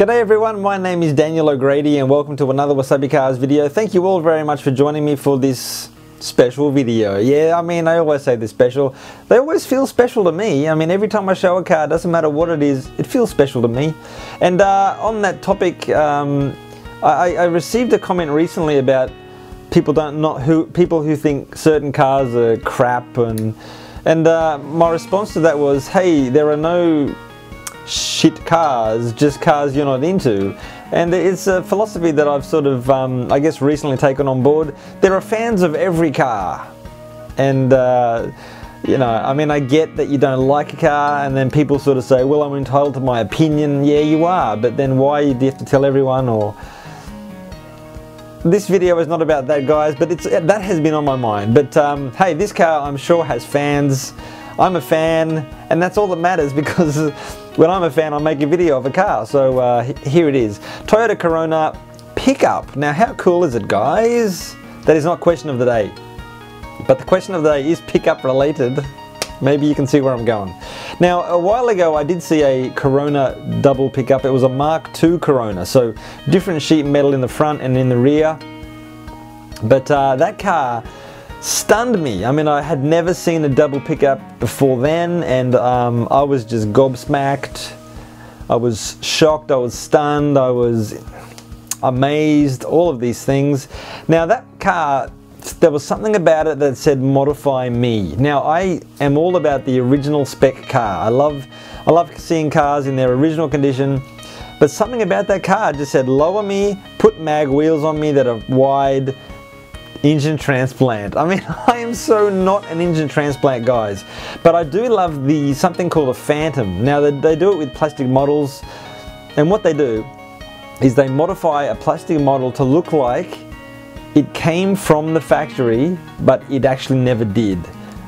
G'day everyone, my name is Daniel O'Grady and welcome to another Wasabi Cars video. Thank you all very much for joining me for this special video. Yeah, I mean, I always say this special. They always feel special to me. I mean, every time I show a car, doesn't matter what it is, it feels special to me. And uh, on that topic, um, I, I received a comment recently about people don't not who people who think certain cars are crap and and uh, my response to that was, hey, there are no shit cars, just cars you're not into. And it's a philosophy that I've sort of, um, I guess, recently taken on board. There are fans of every car. And, uh, you know, I mean, I get that you don't like a car, and then people sort of say, well, I'm entitled to my opinion. Yeah, you are, but then why do you have to tell everyone? Or this video is not about that, guys, but it's that has been on my mind. But um, hey, this car I'm sure has fans. I'm a fan, and that's all that matters because when I'm a fan, I make a video of a car. So uh, here it is Toyota Corona pickup. Now, how cool is it, guys? That is not question of the day. But the question of the day is pickup related. Maybe you can see where I'm going. Now, a while ago, I did see a Corona double pickup. It was a Mark II Corona, so different sheet metal in the front and in the rear. But uh, that car stunned me. I mean, I had never seen a double pickup before then, and um, I was just gobsmacked. I was shocked, I was stunned, I was amazed, all of these things. Now, that car, there was something about it that said modify me. Now, I am all about the original spec car. I love, I love seeing cars in their original condition. But something about that car just said lower me, put mag wheels on me that are wide, engine transplant. I mean, I am so not an engine transplant, guys. But I do love the something called a Phantom. Now, they, they do it with plastic models. And what they do is they modify a plastic model to look like it came from the factory, but it actually never did.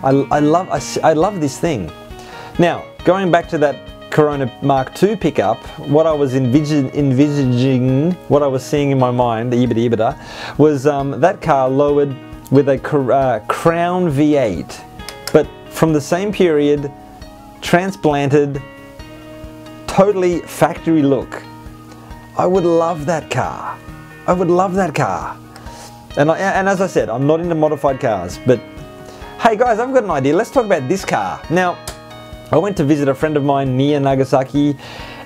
I, I love, I, I love this thing. Now, going back to that Corona Mark II pickup, what I was envisaging, what I was seeing in my mind, the ibida ibida, was um, that car lowered with a uh, Crown V8, but from the same period, transplanted, totally factory look. I would love that car. I would love that car. And, I, and as I said, I'm not into modified cars, but hey guys, I've got an idea. Let's talk about this car. Now, I went to visit a friend of mine near Nagasaki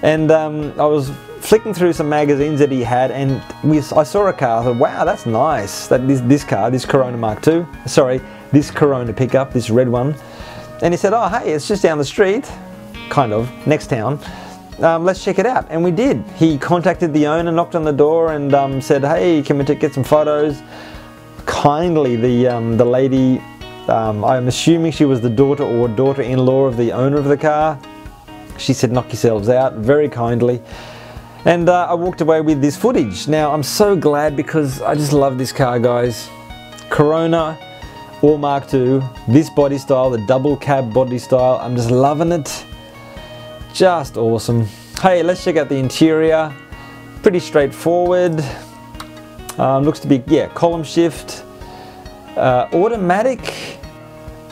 and um, I was flicking through some magazines that he had and we, I saw a car. I thought, wow, that's nice. That this, this car, this Corona Mark II, sorry, this Corona pickup, this red one. And he said, oh, hey, it's just down the street, kind of, next town. Um, let's check it out. And we did. He contacted the owner, knocked on the door, and um, said, "Hey, can we get some photos?" Kindly, the um, the lady um, I'm assuming she was the daughter or daughter-in-law of the owner of the car. She said, knock yourselves out, very kindly. And uh, I walked away with this footage. Now, I'm so glad because I just love this car, guys. Corona or Mark II, this body style, the double cab body style, I'm just loving it. Just awesome. Hey, let's check out the interior. Pretty straightforward. Um, looks to be, yeah, column shift. Uh, automatic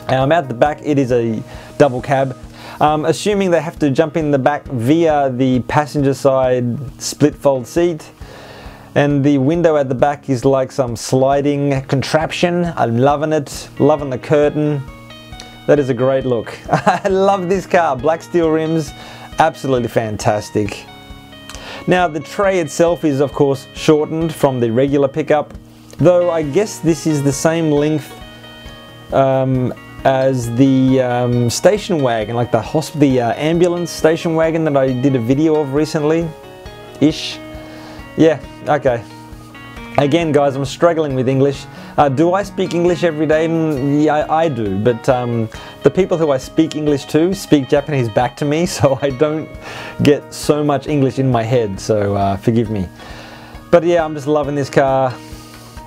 um, at the back it is a double cab. Um, assuming they have to jump in the back via the passenger side split fold seat. And the window at the back is like some sliding contraption. I'm loving it, loving the curtain. That is a great look. I love this car, black steel rims, absolutely fantastic. Now the tray itself is of course shortened from the regular pickup, though I guess this is the same length um, as the um, station wagon, like the, the uh, ambulance station wagon that I did a video of recently, ish. Yeah, okay. Again, guys, I'm struggling with English. Uh, do I speak English every day? Mm, yeah, I, I do, but um, the people who I speak English to speak Japanese back to me, so I don't get so much English in my head, so uh, forgive me. But yeah, I'm just loving this car.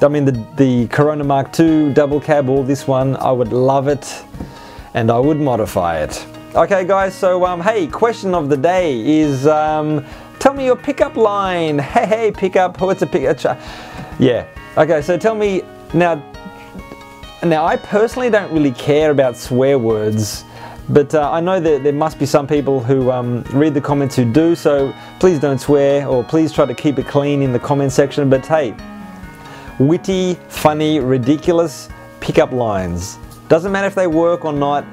I mean, the, the Corona Mark II double cab or this one, I would love it and I would modify it. Okay guys, so um, hey, question of the day is um, tell me your pickup line. Hey, hey, pickup, what's a pickup? Yeah, okay, so tell me, now, now I personally don't really care about swear words But uh, I know that there must be some people who um, read the comments who do, so please don't swear or please try to keep it clean in the comment section. But hey, witty, funny, ridiculous pickup lines. Doesn't matter if they work or not,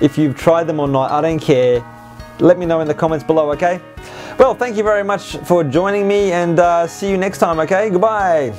if you've tried them or not, I don't care. Let me know in the comments below, okay? Well, thank you very much for joining me and uh, see you next time, okay? Goodbye.